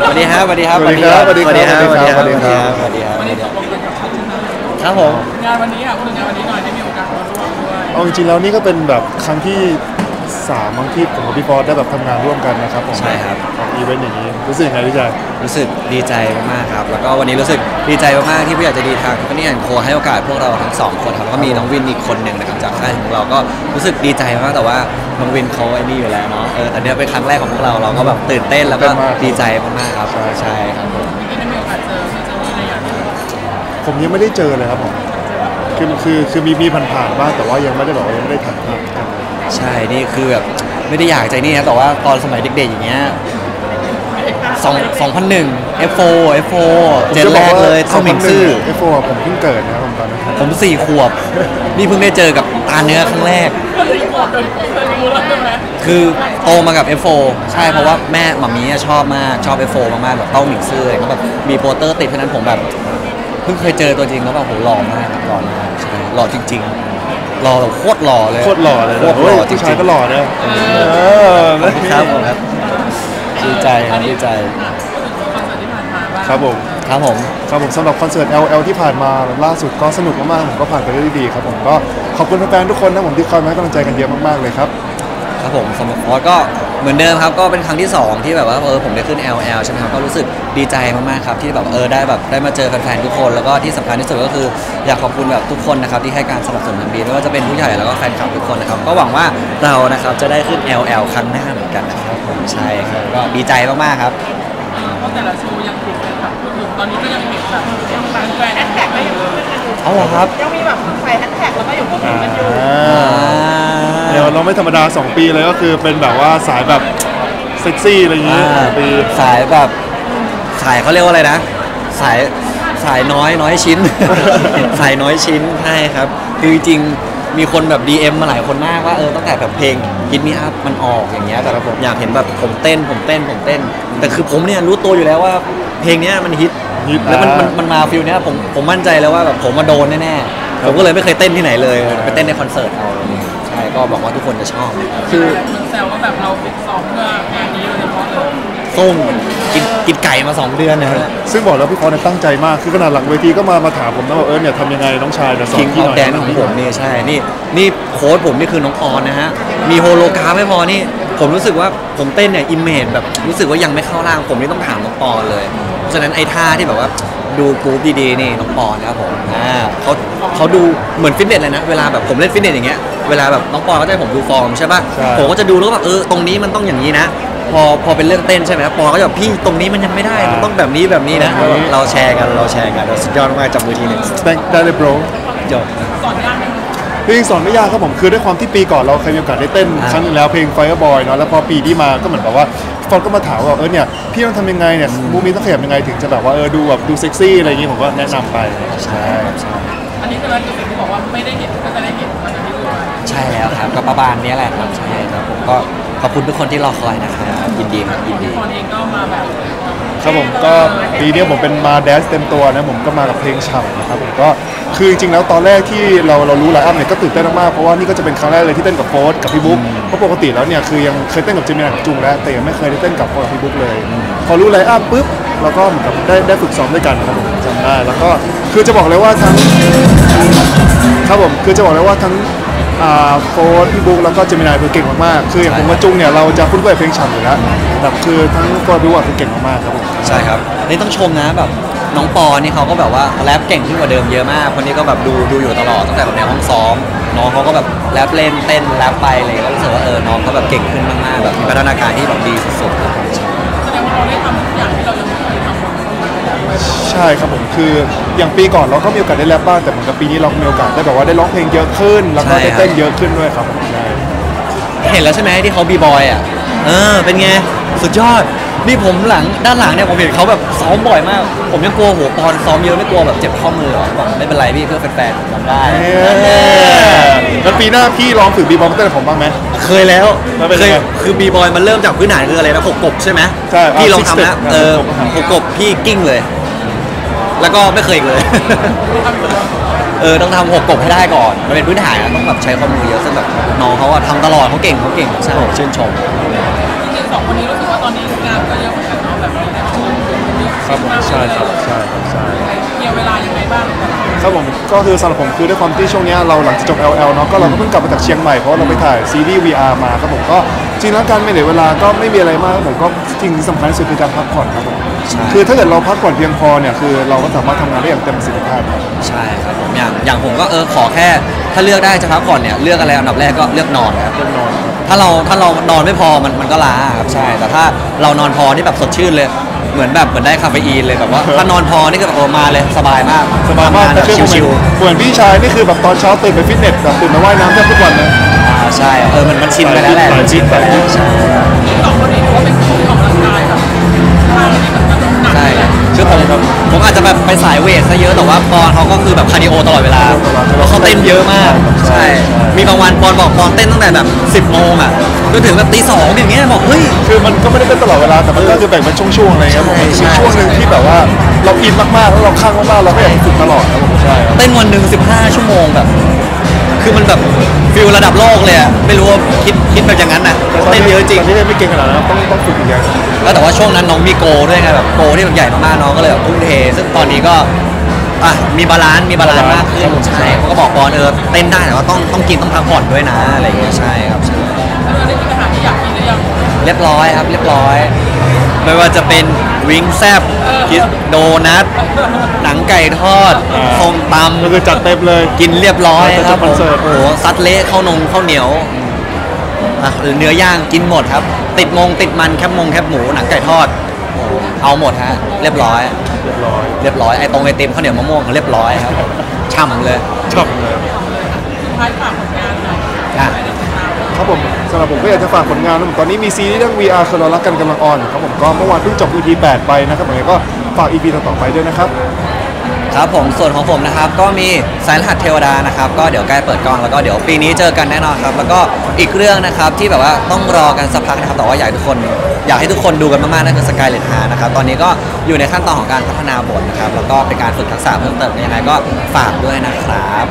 สวัสดีครับสวัสดีครับสวัสดีครับสวัสดีครับสวัสดีครับสวัสดีครับสวัสดีครับวันนี้ตกลงกันกับชัดชนะครับผมงานวันนี้อะพูดถึงงานวันนี้หน่อยได้มีโอกาสมาร่วมด้วยเอาจริงๆแล้วนี่ก็เป็นแบบครั้งที่ สามบางที่ผมกับพี่ฟอสได้แบบทำงานร่วมกันนะครับผมใช่ครับออกอีเวนต์อย่างนี้รู้สึกยังไงพี่แจ๊ครู้สึกดีใจมากๆครับ แล้วก็วันนี้รู้สึกดีใจมากๆที่ผู้ใหญ่ใจะดีทางคอมพานีแอนโคให้โอกาสพวกเราทั้งสองคนครับแล้วก็มีน้องวินอีกคนหนึ่งนะครับจากค่ายของเราก็รู้สึกดีใจมากแต่ว่าน้องวินเขาไอ้นี่อยู่แล้วเนาะเออแต่เนี้ยเป็นครั้งแรกของพวกเราเราก็แบบตื่นเต้นแล้วก็ดีใจมากๆครับใช่ครับผมเมื่อกี้ได้มีโอกาสเจอพี่เจนนี่ในอย่างผมยังไม่ได้เจอเลยครับผมคือคือคือมีมีผ่านๆบ้างแต่ว่ายังไม่ได้บอกว่ายังไม่ได้ถ่ายภาพกัน ใช่นี่คือแบบไม่ได้อยากใจนี่นะแต่ว่าตอนสมัยเด็กๆอย่างเงี้ยสองสองพันหนึ่ง F4 F4 เจนแรกเลยต้องมิงซื่อเอฟโฟผมเพิ่งเกิดนะครับผมตอนนั้นผมสี่ขวบ นี่เพิ่งได้เจอกับตาเนื้อครั้งแรกก็เลยกดเลยเคยรู้แล้วใช่ไหมคือโตมากับ F4 ใช่เพราะว่าแม่หม่ามี้อะชอบมากชอบ F4 มากๆแบบเต้าหมิงซื่ออะไรก็แบบมีโปสเตอร์ติดเพราะฉะนั้นผมแบบ เพิ่งเคยเจอตัวจริงแล้วแบบโหหล่อมากหล่อมากใช่หล่อจริง ๆ หล่อแบบโคตรหล่อเลย โคตรหล่อเลยนะโคตรหล่อจริผู้ชายๆก็หล่อเนี่ยเออขอบคุณครับผมครับดีใจครับดีใจอะพูดถึงคอนเสิร์ตที่ผ่านมาบ้างครับผม ครับผม ครับผมสำหรับคอนเสิร์ต LL ที่ผ่านมาล่าสุดก็สนุกมากๆผมก็ผ่านไปได้ด้วยดีครับผมก็ขอบคุณแฟนๆทุกคนนะผมที่คอยมาให้กำลังใจกันเยอะมากๆเลยครับ ครับผมสำหรับฟอสก็ เหมือนเดิมครับก็เป็นครั้งที่ 2 ที่แบบว่าเออผมได้ขึ้น LL ใช่ไหมครับก็รู้สึกดีใจมากๆครับที่แบบเออได้แบบได้มาเจอแฟนๆทุกคน แล้วก็ที่สำคัญที่สุดก็คืออยากขอบคุณแบบทุกคนนะครับที่ให้การสนับสนุนดีไม่ว่าจะเป็นผู้ใหญ่แล้วก็แฟนคลับทุกคนนะครับก็หวังว่าเรานะครับจะได้ขึ้น LL ครั้งหน้าเหมือนกันนะครับผมใช่ครับก็ดีใจมากๆครับ เพราะแต่ละโชว์ยังถูกแฟนคลับพูดถึงตอนนี้ก็ยังเห็นแบบยังแฟนแฟนแฮชแท็กก็ยังเอาเหรอครับ ยังมีแบบใส่แฮชแท็กแล้วก็ยังพูดถึงกันอยู่ เดี๋ยวเราไม่ธรรมดา 2 ปีเลยก็คือเป็นแบบว่าสายแบบเซ็กซี่อะไรอย่างงี้อ่าปี สายแบบสายเขาเรียกว่าอะไรนะ สายสายน้อยน้อยชิ้น สายน้อยชิ้นใช่ครับ คือจริงๆมีคนแบบ DM มาหลายคนมากว่าเออตั้งแต่แบบเพลง Hit Me Up มันออกอย่างเงี้ยแบบอยากเห็นแบบผมเต้นผมเต้นผมเต้น แต่คือผมเนี่ยรู้ตัวอยู่แล้วว่าเพลงเนี้ยมันฮิตฮิตแล้วมันอ่ามันมันมาฟิลเนี้ยผมผมมั่นใจแล้วว่าแบบผมมาโดนแน่ๆผมก็เลยไม่เคยเต้นที่ไหนเลยไปเต้นในคอนเสิร์ตเอาใช่ ก็บอกว่าทุกคนจะชอบคือ มันแซวว่าแบบเราฟิตซ้อมเพื่องานนี้โดยเฉพาะเลยส้มกินกินไก่มาสองเดือนนะครับซึ่งบอกแล้วพี่ฟอนเนี่ยตั้งใจมาก คือขนาดหลังเวทีก็มามาถามผมนะว่าเออเนี่ยทำยังไงน้องชายเนี่ยสอคินงพี่อหอน่ฟอยแดนของผมนี่ใช่ นี่นี่โค้ชผมนี่คือน้องปอนด์นะฮะ มี holograph ไม่พอนี่ ผมรู้สึกว่าผมเต้นเนี่ย image แบบรู้สึกว่ายังไม่เข้าร่างผมนี่ต้องถามน้องปอนด์เลย เพราะฉะนั้นไอ้ท่าที่แบบว่า ดู groove ดีๆนี่น้องปอนด์นะครับผมอ่าเขาเขาดูเหมือนฟิตเนสเลยนะเวลาแบบผมเล่นฟิตเนสอย่างเงี้ยเวลาแบบน้องปอนด์ก็จะให้ผมดูฟอร์มใช่ป่ะผมก็จะดูแล้วก็แบบเออตรงนี้มันต้องอย่างนี้นะ พอพอเป็นเรื่องเต้นใช่ไหมครับปอนด์ก็จะแบบพี่ตรงนี้มันยังไม่ได้มันต้องแบบนี้แบบนี้นะเราแชร์กันเราแชร์กันเราสุดยอดมากจับมือทีหนึ่งได้ได้เลย bro จบสอนยากไหมคือจริงๆสอนไม่ยากครับผมคือด้วยความที่ปีก่อนเราเคยมีโอกาสได้เต้นอ่าครั้งหนึงแล้วเพลง Fireboy เนาะแล้วพอปีที่มาก็เหมือนแบบว่า ฟอนก็มาถามว่าเออเนี่ยพี่ต้องทำยังไงเนี่ยมูมีต้องขยับยังไงถึงจะแบบว่าเออดูแบบดูเซ็กซี่อะไรอย่างงี้ผมก็แนะนำไปใช่อันนี้คือแล้วคือสิ่งที่บอกว่าไม่ได้เห็นก็จะได้เห็นวันนี้ด้วยใช่แล้วครับก็ประมาณนี้แหละครับใช่ครับผมก็ขอบคุณทุกคนที่รอคอยนะครับยินดีครับยินดีตอนเองก็มาแบบ ครับผมก็ปีนี้ผมเป็นมา dance เต็มตัวนะผมก็มากับเพลงฉ่ำนะครับผมก็คือจริงๆแล้วตอนแรกที่เราเรารู้ line up เนี่ยก็ตื่นเต้นมากๆเพราะว่านี่ก็จะเป็นครั้งแรกเลยที่เต้นกับโฟร์ทกับพี่บุ๊กเพราะปกติแล้วเนี่ยคือยังเคยเต้นกับเจมีไนน์กับจุงแล้วแต่ยังไม่เคยได้เต้นกับโฟร์ทกับพี่บุ๊กเลย พอรู้ line up ปุ๊บเราก็เหมือนกับได้ได้ฝึกซ้อมด้วยกันครับผมจำได้แล้วก็คือจะบอกเลยว่าทั้งครับผมคือจะบอกเลยว่าทั้งอ่า โฟร์ทพี่บุ๊กแล้วก็เจมีไนน์คือเก่งมากๆคืออย่างผมกับจุงเนี่ยเราจะคุ้นเคยกับเพลงฉ่ำอยู่แล้วแบบคือทั้งโฟร์พี่บุ๊กอะคือเก่งมากๆครับผมใช่ครับนี่ต้องชมนะแบบน้องปอนี่เขาก็แบบว่าแรปเก่งขึ้นกว่าเดิมเยอะมากคนนี้ก็แบบดูดูอยู่ตลอดตั้งแต่แบบในห้องซ้อมน้องเขาก็แบบแรปเล่นเต้นแรปไปเลยก็รู้สึกว่าเออน้องเขาแบบเก่งขึ้นมากๆแบบมีพัฒนาการที่แบบดีสุดๆครับแสดงว่าเราได้ทำทุกอย่างที่เรายังไม่เคยทำมาก่อน ใช่ครับผมคืออย่างปีก่อนเราก็มีโอกาสได้แรปบ้างแต่เหมือนกับปีนี้เรามีโอกาสได้แบบว่าได้ร้องเพลงเยอะขึ้น แล้วก็ได้เต้นเยอะขึ้นด้วยครับผมใช่ เห็นแล้วใช่ไหมที่เขาบีบอยอะ เออ เป็นไง สุดยอด นี่ผมหลังด้านหลังเนี่ยผมเห็นเขาแบบซ้อมบ่อยมาก ผมยังกลัวหัวปอนซ้อมเยอะไม่กลัวแบบเจ็บข้อมือหรอบอกไม่เป็นไรพี่เพื่อแฟนๆทำได้แล้วปีหน้าพี่ลองฝึกบีบอลเต้นกับผมบ้างไหม เคยแล้วแล้วเป็นเคยไงคือบีบอยมันเริ่มจากพื้นฐานคืออะไรนะหกกบใช่ไหมใช่พี่อ่าลอง six ทำ step นะอ่าเออหกกบหกกบพี่กิ้งเลย แล้วก็ไม่เคยอีกเลย เออต้องทำหกกบให้ได้ก่อน มันเป็นพื้นฐานอะต้องแบบใช้ความมือเยอะซึ่งแบบน้องเขาอะทำตลอดเขาเก่งเขาเก่งใช่ผมชื่นชมจริงๆ สองคนนี้รู้สึกว่าตอนนี้งานก็เยอะเหมือนกันเนาะแบบมีแต่ะครับผมใช่ครับใช่ครับใช่เกี่ยเวลายังไงบ้างครับผมก็คือสำหรับผมคือด้วยความที่ช่วงนี้เราหลังจากจบ LL เนาะก็เราก็เพิ่งกลับมาจากเชียงใหม่เพราะเราไปถ่ายซีรีส์ VR มาครับผมก็จริงแล้วการไม่เหลือเวลาก็ไม่มีอะไรมากผมก็จริงสำคัญสุดคือการพักผ่อนครับผม คือถ้าเกิดเราพักผ่อนเพียงพอเนี่ยคือเราก็สามารถทำงานได้อย่างเต็มประสิทธิภาพครับ ใช่ครับผมอย่างอย่างผมก็เออขอแค่ถ้าเลือกได้จะพักผ่อนเนี่ยเลือกอะไรอันดับแรกก็เลือกนอนครับเรื่องนอนครับ ถ้าเราถ้าเรานอนไม่พอมันมันก็ล้าครับใช่ แต่ถ้าเรานอนพอนี่แบบสดชื่นเลย เหมือนแบบเหมือนได้คาเฟอีนเลยแบบว่า ถ้านอนพอนี่ก็แบบโอ้มาเลยสบายมากสบายมากทำงนแต่แบบคือผมชิวเหมือนพี่ชายนี่คือแบบตอนเช้าตื่นไปฟิตเนสแบบตื่นมาว่ายน้ำแทบทุกวันเลยๆอ่าใช่เออมันมันชินไปแล้วแหละมันชินไปแล้วใช่ สองคนนี้ถือว่าเป็นคู่ที่ออกกำลังกายแบบท่านี้แบบหนัก ใช่คือผมผมอาจจะแบบไปสาย weight ซะเยอะแต่ว่าปอนด์เขาก็คือแบบ cardio ตลอดเวลาแล้วเขาเต้นเยอะมาก ใช่ มีบางวันปอนด์บอกปอนด์เต้นตั้งแต่แบบ 10โมงอะจนถึงแบบตีสองอย่างเงี้ยบอกเฮ้ย คือมันก็ไม่ได้เป็นตลอดเวลาแต่มันก็คือแบ่งเป็นช่วงๆอะไรเงี้ยผมมันจะใช่มีช่วงหนึ่งที่แบบว่าเราอินมากๆแล้วเราคลั่งมากๆเราก็อยากฝึกตลอดครับผมใช่ครับเต้นวันหนึ่ง15 ชั่วโมงแบบ คือมันแบบ feel ระดับโลกเลยอะไม่รู้ว่าคิดคิดแบบอย่างนั้นน่ะเต้นเยอะจริงตอนนี้ไม่เก่งขนาดนั้นต้องต้องฝึกอีกอย่างแล้วแต่ว่าช่วงนั้นน้องมี goal ด้วยไงแบบ goal ที่แบบใหญ่มากๆน้องก็เลยแบบทุ่มเทซึ่งตอนนี้ก็อะมี balance มี balance มากขึ้นใช่เขาก็บอกปอนด์เออเต้นได้แต่ว่าต้องต้องกินต้องพักผ่อนด้วยนะอะไรอย่างเงี้ยใช่ครับใช่แล้วได้กินอาหารที่อยากกินหรือยังเรียบร้อยครับเรียบร้อย ไม่ว่าจะเป็นวิงซ์แซ่บคิสโดนัทหนังไก่ทอดส้มตำ ก็คือจัดเต็มเลย กินเรียบร้อยครับคอนเสิร์ต โอ้โหซัดเละข้าวนงข้าวเหนียวอะเนื้อย่างกินหมดครับ ติดมงติดมันแคบมงแคบหมูหนังไก่ทอดโอ้โหเอาหมดฮะเรียบร้อย เรียบร้อยเรียบร้อยไอ้ตรงไอติมข้าวเหนียวมะม่วงเรียบร้อยครับฉ่ำเลยชอบเลยสุดท้ายฝากผลงานหน่อยอะ ครับผมสำหรับผมก็อยากจะฝากผลงานนะผมตอนนี้มีซีรีส์เรื่อง VR คือเรารักกันกำลังออนครับผมก็เมื่อวานเพิ่งจบ EP 8 ไปนะครับผมก็ฝาก EP ต่อๆไปด้วยนะครับ ครับผมส่วนของผมนะครับ ก็มีสายรหัสเทวดานะครับ ก็เดี๋ยวใกล้เปิดกล้องแล้วก็เดี๋ยวปีนี้เจอกันแน่นอนครับ แล้วก็อีกเรื่องนะครับที่แบบว่าต้องรอกันสักพักนะครับแต่ว่าอยากให้ทุกคน อยากให้ทุกคนดูกันมากๆนั่นคือสกายเลนฮานะครับตอนนี้ก็อยู่ในขั้นตอนของการพัฒนาบทนะครับแล้วก็เป็นการฝึกทักษะเพิ่มเติมยังไงก็ฝากด้วยนะครับ